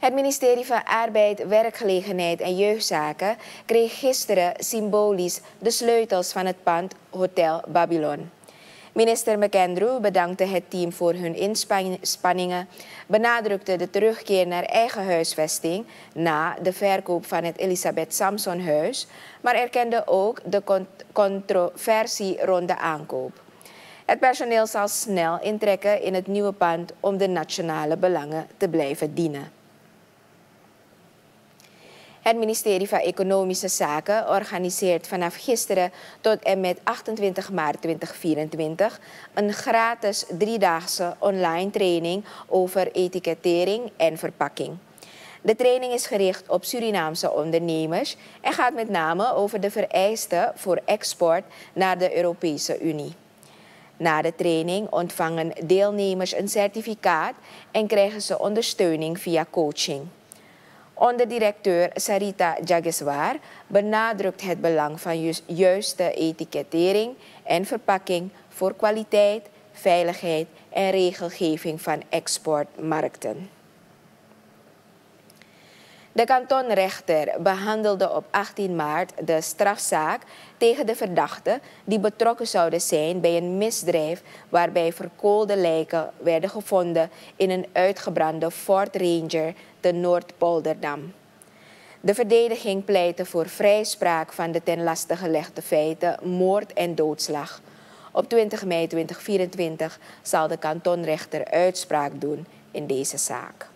Het ministerie van Arbeid, Werkgelegenheid en Jeugdzaken kreeg gisteren symbolisch de sleutels van het pand Hotel Babylon. Minister McAndrew bedankte het team voor hun inspanningen, benadrukte de terugkeer naar eigen huisvesting na de verkoop van het Elisabeth Samson huis, maar erkende ook de controversie rond de aankoop. Het personeel zal snel intrekken in het nieuwe pand om de nationale belangen te blijven dienen. Het ministerie van Economische Zaken organiseert vanaf gisteren tot en met 28 maart 2024 een gratis driedaagse online training over etikettering en verpakking. De training is gericht op Surinaamse ondernemers en gaat met name over de vereisten voor export naar de Europese Unie. Na de training ontvangen deelnemers een certificaat en krijgen ze ondersteuning via coaching. Onderdirecteur Sarita Jageswar benadrukt het belang van juiste etikettering en verpakking voor kwaliteit, veiligheid en regelgeving van exportmarkten. De kantonrechter behandelde op 18 maart de strafzaak tegen de verdachten die betrokken zouden zijn bij een misdrijf waarbij verkoolde lijken werden gevonden in een uitgebrande Ford Ranger te Noord-Polderdam. De verdediging pleitte voor vrijspraak van de ten laste gelegde feiten moord en doodslag. Op 20 mei 2024 zal de kantonrechter uitspraak doen in deze zaak.